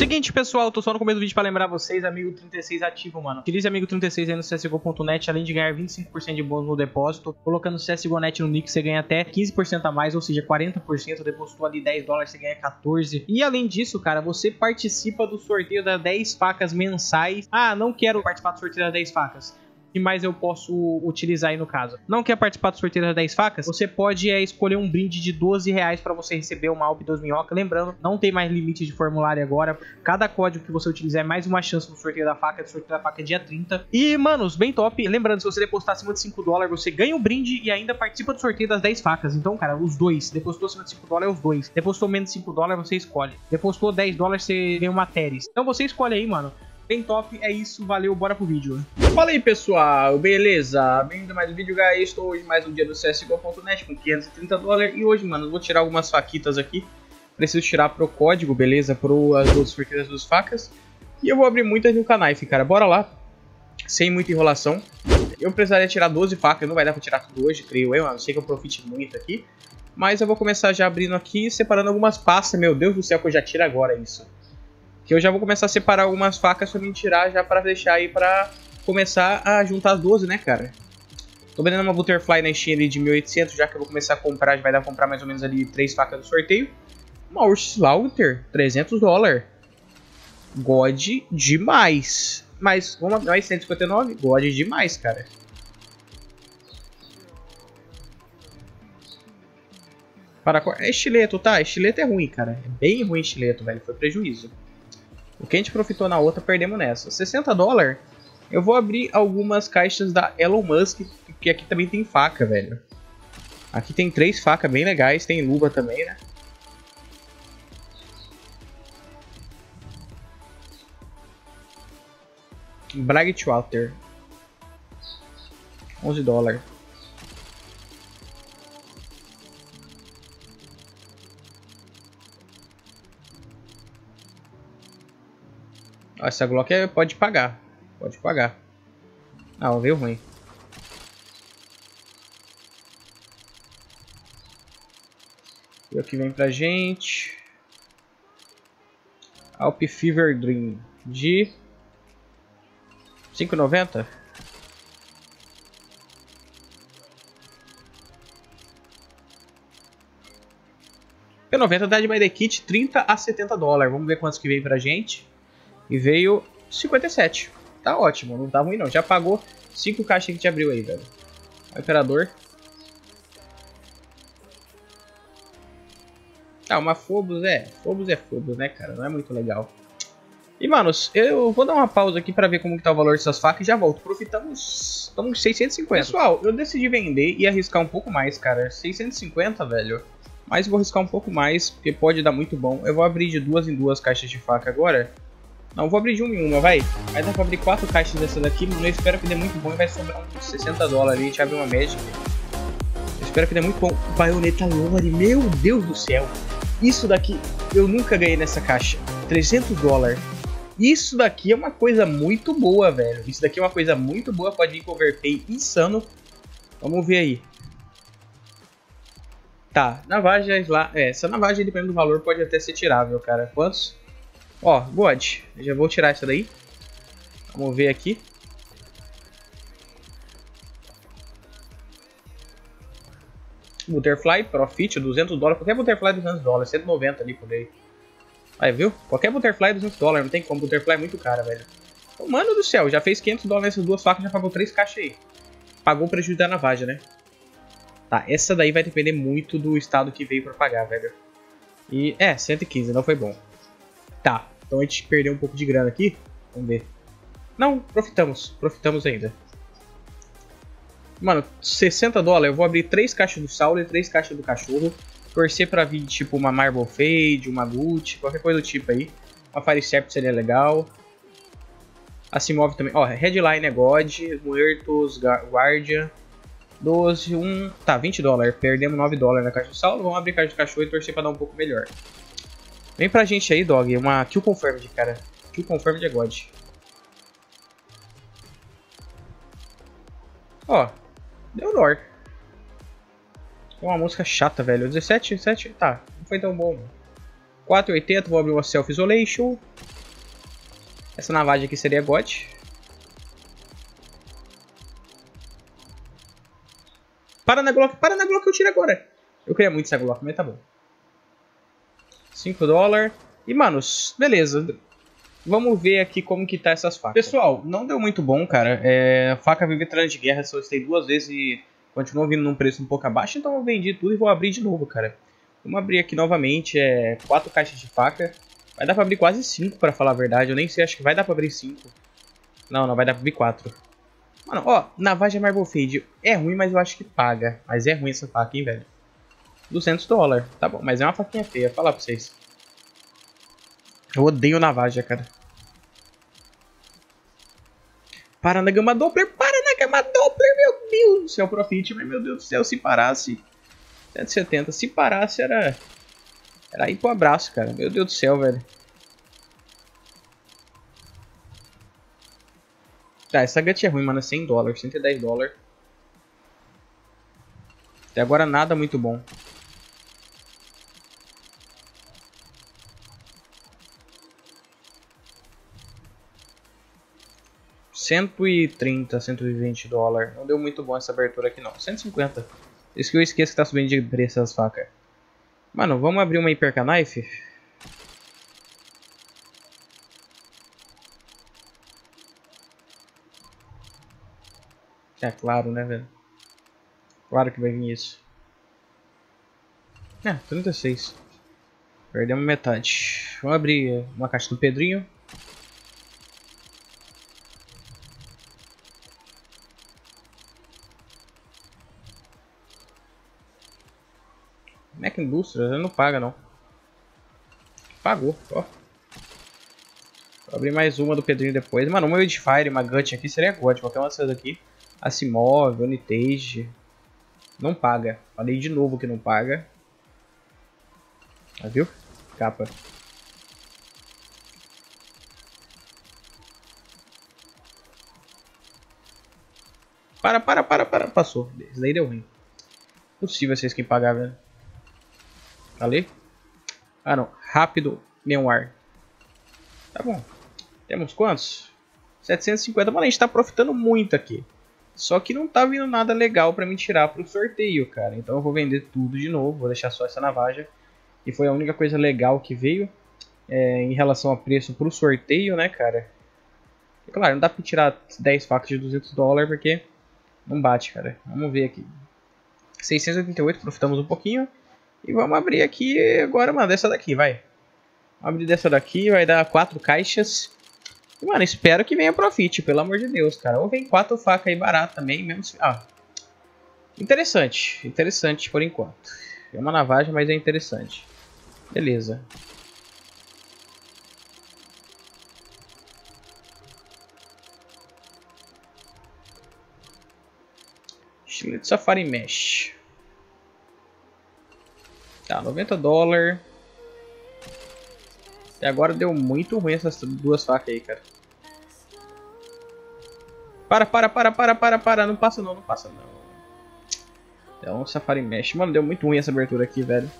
Seguinte, pessoal, tô só no começo do vídeo pra lembrar vocês, amigo 36 ativo, mano. Utilize amigo 36 aí no CSGO.net, além de ganhar 25% de bônus no depósito. Colocando CSGO.net no nick, você ganha até 15% a mais, ou seja, 40%. Depositou ali 10 dólares, você ganha 14. E além disso, cara, você participa do sorteio das 10 facas mensais. Ah, não quero participar do sorteio das 10 facas que mais eu posso utilizar aí no caso. Não quer participar do sorteio das 10 facas? Você pode é, escolher um brinde de 12 reais para você receber uma Alp 2 Minhoca. Lembrando, não tem mais limite de formulário agora. Cada código que você utilizar é mais uma chance no sorteio da faca. O sorteio da faca é dia 30. E, manos, bem top. Lembrando, se você depositar acima de 5 dólares, você ganha um brinde e ainda participa do sorteio das 10 facas. Então, cara, os dois. Depositou acima de 5 dólares, os dois. Depositou menos de 5 dólares, você escolhe. Depositou 10 dólares, você ganha uma Teres. Então você escolhe aí, mano bem top. É isso, valeu, bora pro vídeo. Fala aí, pessoal, beleza? Bem-vindo a mais um vídeo, guys. Estou hoje mais um dia do CSGO.net com 530 dólares. E hoje, mano, eu vou tirar algumas faquitas aqui. Preciso tirar pro código, beleza? Pro as duas facas. E eu vou abrir muitas no canal, cara. Bora lá. Sem muita enrolação. Eu precisaria tirar 12 facas, não vai dar pra tirar tudo hoje, creio eu. A não sei que eu profite muito aqui. Mas eu vou começar já abrindo aqui, separando algumas pastas. Meu Deus do céu, que eu já tiro agora isso. Que eu já vou começar a separar algumas facas pra me tirar já pra deixar aí pra começar a juntar as 12, né, cara? Tô vendendo uma Butterfly na Steam ali de 1800, já que eu vou começar a comprar, vai dar pra comprar mais ou menos ali 3 facas do sorteio. Uma Ursus Lauter, 300 dólares. God demais. Mas, vamos mais 159? God demais, cara. Para é estileto, tá? Estileto é ruim, cara. É bem ruim estileto, velho. Foi prejuízo. O que a gente profitou na outra, perdemos nessa. 60 dólares, eu vou abrir algumas caixas da Elon Musk, que aqui também tem faca, velho. Aqui tem três facas bem legais, tem luva também, né? Bragtwater. 11 dólares. Essa Glock é, pode pagar. Pode pagar. Ah, veio ruim. E o que vem pra gente? Alp Fever Dream de 5,90? P90 da by the kit 30 a 70 dólares. Vamos ver quantos que vem pra gente. E veio 57. Tá ótimo, não tá ruim não. Já pagou 5 caixas que gente abriu aí, velho. O Imperador. Ah, uma Phobos é. Phobos é Phobos, né, cara? Não é muito legal. E, manos, eu vou dar uma pausa aqui pra ver como que tá o valor dessas facas e já volto. Profitamos... Estamos 650. Pessoal, eu decidi vender e arriscar um pouco mais, cara. 650, velho. Mas vou arriscar um pouco mais, porque pode dar muito bom. Eu vou abrir de duas em duas caixas de faca agora. Não, vou abrir de uma em uma, vai. Aí dá pra abrir quatro caixas dessa daqui, mas eu espero que dê muito bom e vai sobrar uns 60 dólares. A gente abre uma Magic. Eu espero que dê muito bom. Baioneta Lore, meu Deus do céu. Isso daqui eu nunca ganhei nessa caixa. 300 dólares. Isso daqui é uma coisa muito boa, velho. Isso daqui é uma coisa muito boa, pode vir com overpay insano. Vamos ver aí. Tá, navagem lá. É, essa navagem, dependendo do valor, pode até ser tirável, cara. Quantos? Ó, God. Já vou tirar essa daí. Vamos ver aqui. Butterfly Profit, 200 dólares. Qualquer Butterfly 200 dólares, 190 ali por aí. Aí, viu? Qualquer Butterfly 200 dólares, não tem como. Butterfly é muito cara, velho. mano do céu, já fez 500 dólares nessas duas facas, já pagou 3 caixas aí. Pagou o prejuízo da navaja, né? Tá, essa daí vai depender muito do estado que veio pra pagar, velho. E, é, 115, não foi bom. Tá, então a gente perdeu um pouco de grana aqui. Vamos ver. Não, profitamos. Profitamos ainda. Mano, 60 dólares. Eu vou abrir 3 caixas do Saulo e 3 caixas do cachorro. Torcer pra vir tipo uma Marble Fade, uma Gucci, qualquer coisa do tipo aí. Uma Fire Scepter seria legal. A Simov também. Ó, Headline é God. Muertos, Guardian. 12, 1. Tá, 20 dólares. Perdemos 9 dólares na caixa do Saulo. Vamos abrir caixa do cachorro e torcer pra dar um pouco melhor. Vem pra gente aí, dog. Uma kill confirmed, cara. Kill confirmed é God. Ó, deu lore. É uma música chata, velho. 17, 17, tá. Não foi tão bom. 4,80, vou abrir uma Self Isolation. Essa navagem aqui seria God. Para na Glock, para na Glock, eu tiro agora. Eu queria muito essa Glock, mas tá bom. 5 dólares. E, manos, beleza. Vamos ver aqui como que tá essas facas. Pessoal, não deu muito bom, cara. É, faca veterana de guerra solicitei duas vezes e continuou vindo num preço um pouco abaixo, então eu vendi tudo e vou abrir de novo, cara. Vamos abrir aqui novamente, é quatro caixas de faca. Vai dar pra abrir quase cinco, pra falar a verdade. Eu nem sei, acho que vai dar pra abrir cinco. Não, não vai dar pra abrir quatro. Mano, ó, navagem Marble Fade é ruim, mas eu acho que paga. Mas é ruim essa faca, hein, velho. 200 dólares, tá bom, mas é uma faquinha feia, falar pra vocês. Eu odeio navagem, cara. Para na gama Doppler, para na gama Doppler, meu Deus do céu, Profit, mas meu Deus do céu, se parasse 170, se parasse era era ir pro abraço, cara, meu Deus do céu, velho. Tá, essa gut é ruim, mano, 100 dólares, 110 dólares. Até agora nada muito bom. 130, 120 dólares. Não deu muito bom essa abertura aqui não. 150. Isso que eu esqueço que tá subindo de preço as facas. Mano, vamos abrir uma Hyperca Knife? É claro, né, velho? Claro que vai vir isso. É, 36. Perdemos metade. Vamos abrir uma caixa do Pedrinho. Mac Indústria, não paga não. Pagou, ó. Vou abrir mais uma do Pedrinho depois. Mano, uma Fire, uma Gut aqui seria God. Qualquer uma dessas aqui. Asimov, Unitage. Não paga. Falei de novo que não paga. Ah, viu? Capa. Para, para, para, para. Passou. Isso daí deu ruim. Possível vocês que pagar, velho. Ali? Ah, não. Rápido memoir. Tá bom. Temos quantos? 750. Mano, a gente tá profitando muito aqui. Só que não tá vindo nada legal pra me tirar pro sorteio, cara. Então eu vou vender tudo de novo. Vou deixar só essa navaja. E foi a única coisa legal que veio. É, em relação a preço pro sorteio, né, cara? E, claro, não dá pra tirar 10 facas de 200 dólares porque não bate, cara. Vamos ver aqui. 688, profitamos um pouquinho. E vamos abrir aqui agora, mano, dessa daqui, vai. Abrir dessa daqui, vai dar quatro caixas. E, mano, espero que venha profit, pelo amor de Deus, cara. Ou vem quatro facas aí barato também, mesmo se... Ah, interessante, interessante por enquanto. É uma navagem, mas é interessante. Beleza. Estilo de Safari Mesh. Tá, 90 dólares. E agora deu muito ruim essas duas facas aí, cara. Para, para, para, para, para, para. Não passa não, não passa não. Deu um Safari Mesh. Mano, deu muito ruim essa abertura aqui, velho.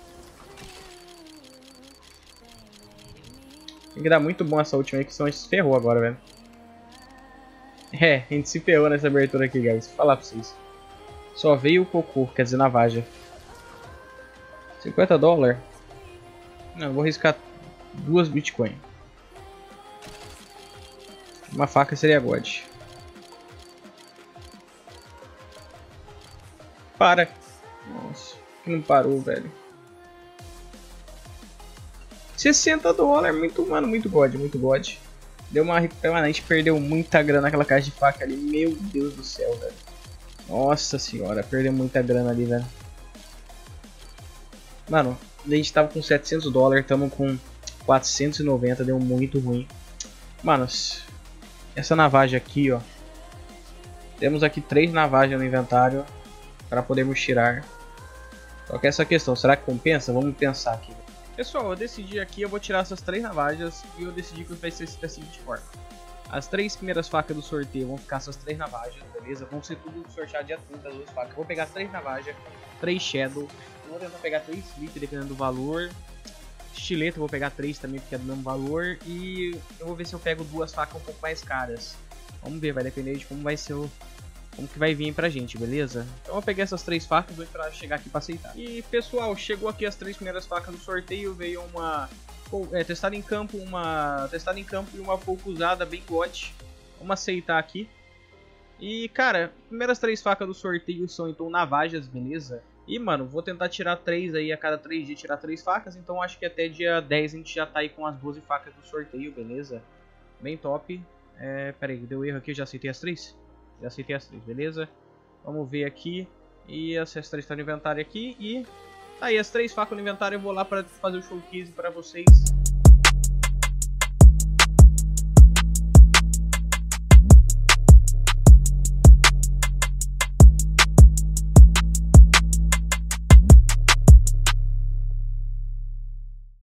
Tem que dar muito bom essa última aí, que senão a gente se ferrou agora, velho. É, a gente se ferrou nessa abertura aqui, guys. Vou falar pra vocês. Só veio o cocô, quer dizer, navaja. 50 dólares? Não, vou arriscar duas Bitcoin. Uma faca seria God. Para. Nossa, que não parou, velho. 60 dólares, muito, mano, muito God, muito God. Deu uma mano, a gente perdeu muita grana naquela caixa de faca ali. Meu Deus do céu, velho. Nossa senhora, perdeu muita grana ali, velho. Mano, a gente tava com 700 dólares, tamo com 490, deu muito ruim. Manos, essa navagem aqui, ó. Temos aqui três navagens no inventário para podermos tirar. Só que essa questão, será que compensa? Vamos pensar aqui. Pessoal, eu decidi aqui, eu vou tirar essas três navajas e eu decidi que vai ser da seguinte forma. As três primeiras facas do sorteio vão ficar essas três navajas, beleza? Vão ser tudo sorteado dia 30 as duas facas. vou pegar três navajas, três shadow, vou tentar pegar três slip dependendo do valor. Estileta eu vou pegar três também, porque é do mesmo valor. E eu vou ver se eu pego duas facas um pouco mais caras. Vamos ver, vai depender de como vai ser o... Como que vai vir pra gente, beleza? Então eu peguei essas três facas e pra chegar aqui pra aceitar. E pessoal, chegou aqui as três primeiras facas do sorteio. Veio uma é, testada em campo, uma testada em campo e uma pouco usada, bem gote. Vamos aceitar aqui. E, cara, primeiras três facas do sorteio são então navajas, beleza? E, mano, vou tentar tirar três aí a cada três dias, tirar três facas. Então acho que até dia 10 a gente já tá aí com as 12 facas do sorteio, beleza? Bem top. É, pera aí, deu erro aqui, eu já aceitei as três? Já aceitei as três, beleza? Vamos ver aqui. E as três estão no inventário aqui. E tá aí as três facas no inventário. Eu vou lá para fazer o showcase para vocês.